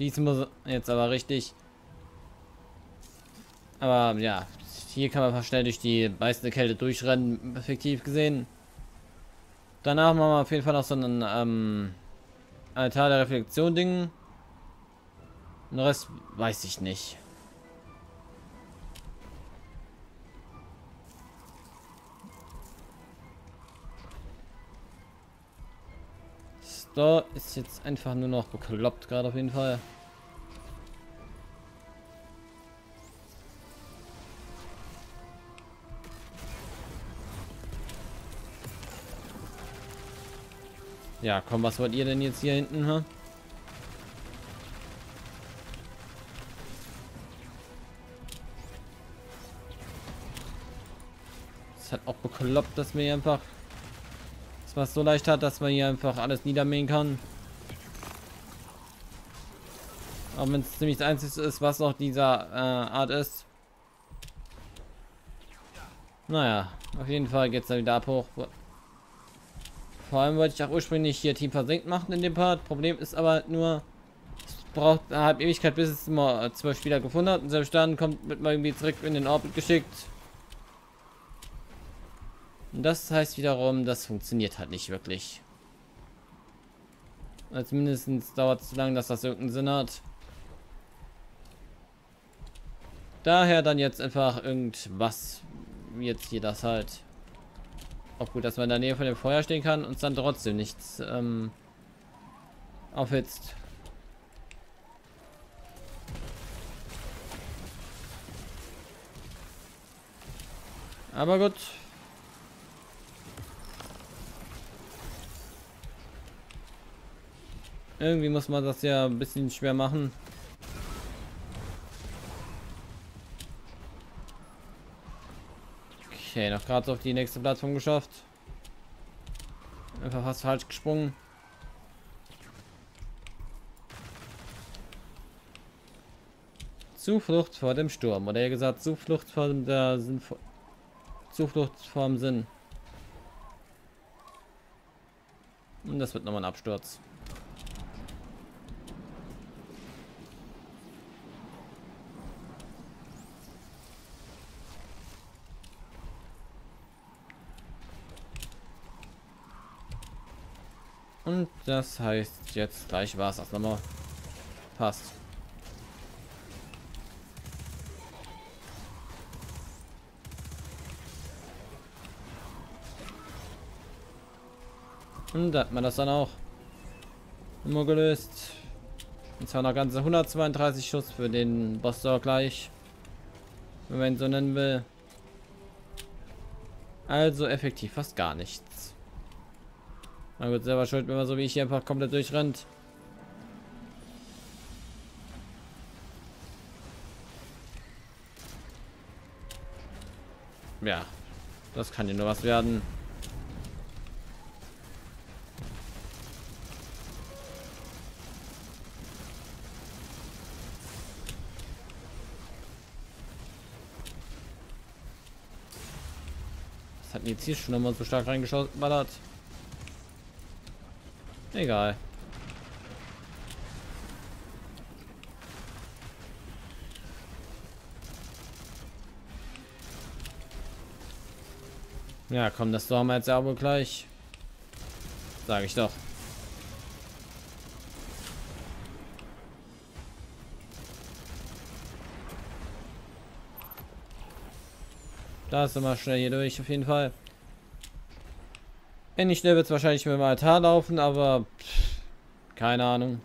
Diesmal jetzt aber richtig. Aber ja, hier kann man schnell durch die meiste Kälte durchrennen, effektiv gesehen. Danach machen wir auf jeden Fall noch so einen ähm, Altar der Reflexion Ding. Den Rest weiß ich nicht. So, ist jetzt einfach nur noch bekloppt gerade auf jeden Fall. Ja, komm, was wollt ihr denn jetzt hier hinten, ha? Es hat auch bekloppt, dass mir einfach dass man es so leicht hat, dass man hier einfach alles niedermähen kann. Auch wenn es ziemlich das Einzige ist, was noch dieser äh, Art ist. Naja, auf jeden Fall geht es dann wieder ab hoch. Vor allem wollte ich auch ursprünglich hier Team versenkt machen in dem Part. Problem ist aber nur, es braucht eine halbe Ewigkeit, bis es immer zwölf Spieler gefunden hat. Und selbst dann kommt mit mal irgendwie zurück in den Orbit geschickt. Und das heißt wiederum, das funktioniert halt nicht wirklich. Also mindestens dauert es zu lange, dass das irgendeinen Sinn hat. Daher dann jetzt einfach irgendwas, jetzt hier das halt. Auch gut, dass man in der Nähe von dem Feuer stehen kann und dann trotzdem nichts ähm, aufhitzt. Aber gut. Irgendwie muss man das ja ein bisschen schwer machen. Okay, noch gerade auf die nächste Plattform geschafft. Einfach fast falsch gesprungen. Zuflucht vor dem Sturm. Oder eher gesagt, Zuflucht vor der Sinn. Zuflucht vor dem Sinn. Und das wird nochmal ein Absturz. Und das heißt, jetzt gleich war es das nochmal. Passt. Und da hat man das dann auch immer gelöst. Und zwar noch ganze 132 Schuss für den Boss auch gleich. Wenn man ihn so nennen will. Also effektiv fast gar nichts. Na gut, selber schuld, wenn man so wie ich hier einfach komplett durchrennt. Ja, das kann ja nur was werden. Das hat jetzt hier schon immer so stark reingeschaut, ballert. Egal. Ja, komm, das haben wir jetzt aber gleich. Sage ich doch. Da ist immer schnell hier durch, auf jeden Fall. Wenn schnell wird es wahrscheinlich mit dem Altar laufen, aber pff, keine Ahnung.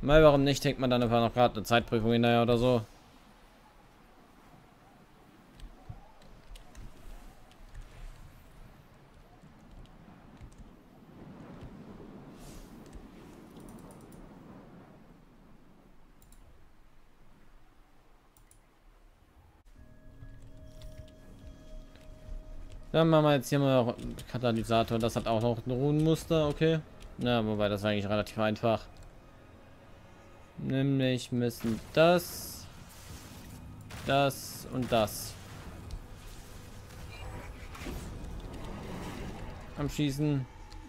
Mal warum nicht, denkt man dann einfach noch gerade eine Zeitprüfung hinterher oder so. Dann machen wir jetzt hier mal Katalysator. Das hat auch noch ein Runenmuster, okay. Ja, wobei das eigentlich relativ einfach. Nämlich müssen das, das und das. am Schießen.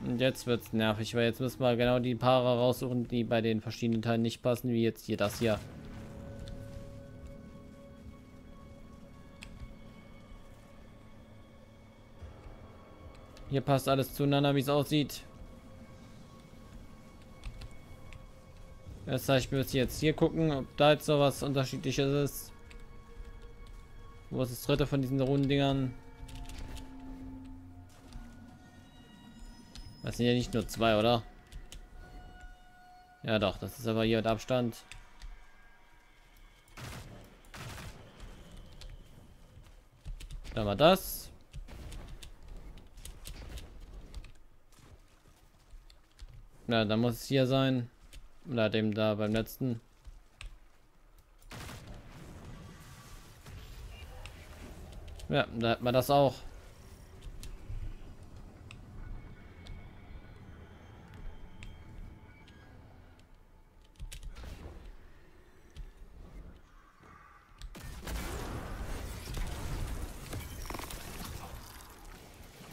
Und jetzt wird's nervig, weil jetzt müssen wir genau die Paare raussuchen, die bei den verschiedenen Teilen nicht passen, wie jetzt hier das hier. Hier passt alles zueinander, wie es aussieht. Das heißt, ich müsste jetzt hier gucken, ob da jetzt so was unterschiedliches ist. Wo ist das dritte von diesen runden Dingern? Das sind ja nicht nur zwei, oder? Ja doch, das ist aber hier mit Abstand. Dann mal das. Ja, dann muss es hier sein. Oder dem da beim letzten. Ja, da hat man das auch.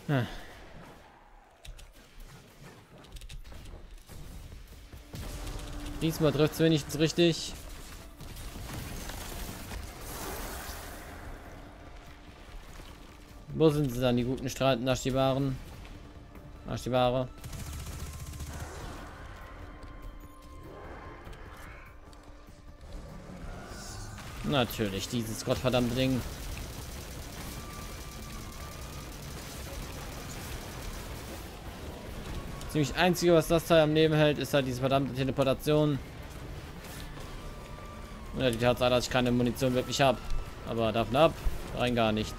Hm. Diesmal trifft es wenigstens richtig. Wo sind sie dann, die guten Strahlen Nachstibaren? Nachstibare. Natürlich, dieses gottverdammte Ding. Ziemlich einzige, was das Teil am Leben hält, ist halt diese verdammte Teleportation. Ja, die Tatsache, dass ich keine Munition wirklich habe. Aber davon ab, rein gar nichts.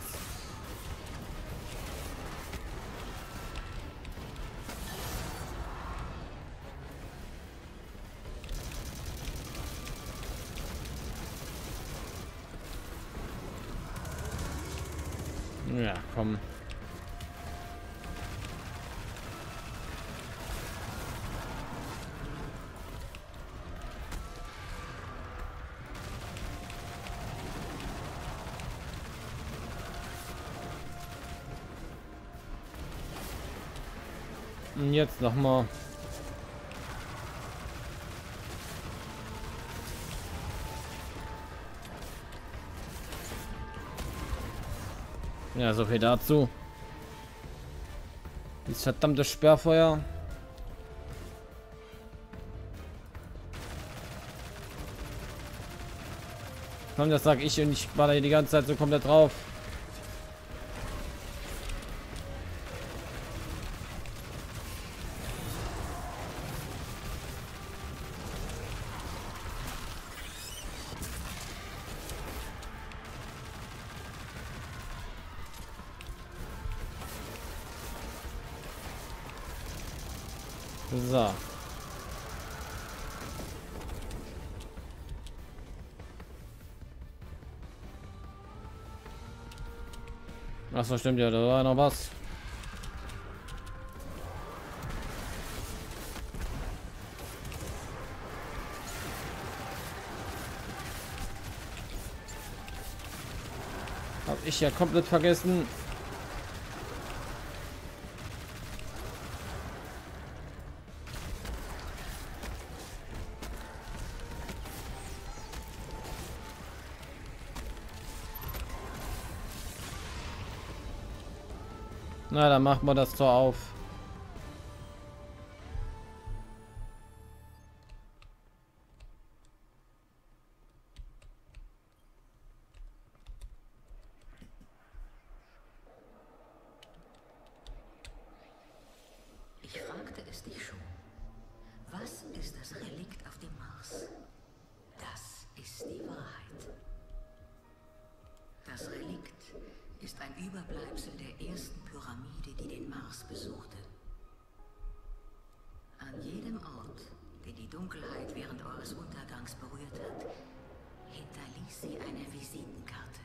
Ja, komm. Jetzt noch mal. Ja, so viel dazu. Dieses verdammte Sperrfeuer. Komm, das sag ich und ich war da die ganze Zeit so komplett drauf. So. Achso, stimmt ja, da war noch was. Hab ich ja komplett vergessen. Na, dann machen wir das Tor auf. Ich fragte es dich schon. Was ist das Relikt auf dem Mars? Ein Überbleibsel der ersten Pyramide, die den Mars besuchte. An jedem Ort, den die Dunkelheit während eures Untergangs berührt hat, hinterließ sie eine Visitenkarte.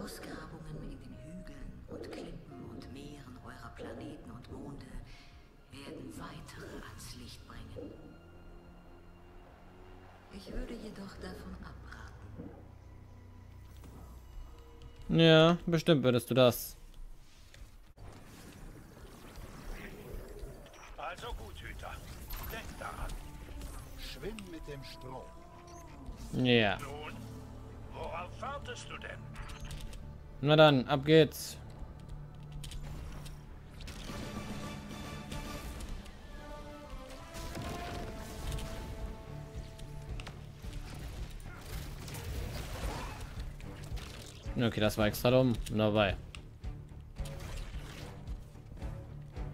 Ausgrabungen in den Hügeln und Klippen und Meeren eurer Planeten und Monde werden weitere ans Licht bringen. Ich würde jedoch davon abraten. Ja, bestimmt würdest du das. Also gut, Hüter. Denk daran. Schwimm mit dem Strom. Ja. Nun, worauf wartest du denn? Na dann, ab geht's. Okay, das war extra dumm. Dabei.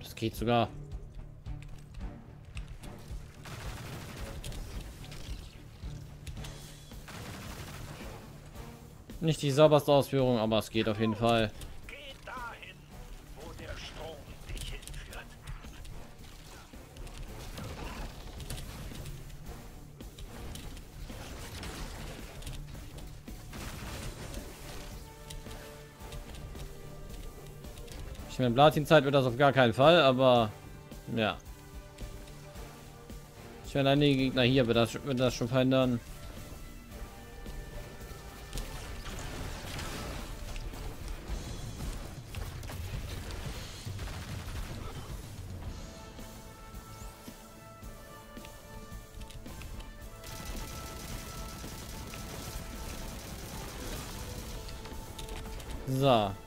Das geht sogar. Nicht die sauberste Ausführung, aber es geht auf jeden Fall. Ich meine, Platin-Zeit wird das auf gar keinen Fall, aber ja. Ich meine, einige Gegner hier wird das, wird das schon verhindern. So.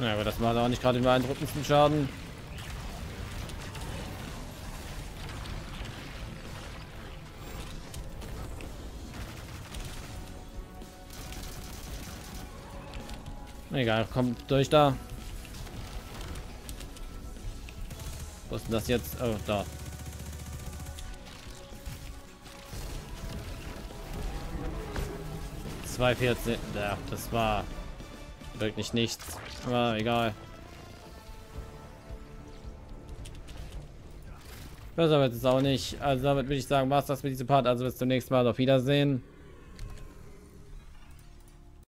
Ja, aber das macht auch nicht gerade den beeindruckendsten Schaden. Egal, kommt durch da. Wo ist denn das jetzt? Oh, da. Zwei. Ja, das war wirklich nichts. Aber egal. Das aber jetzt auch nicht. Also damit würde ich sagen, war es das mit diesem Part. Also bis zum nächsten Mal. Auf Wiedersehen.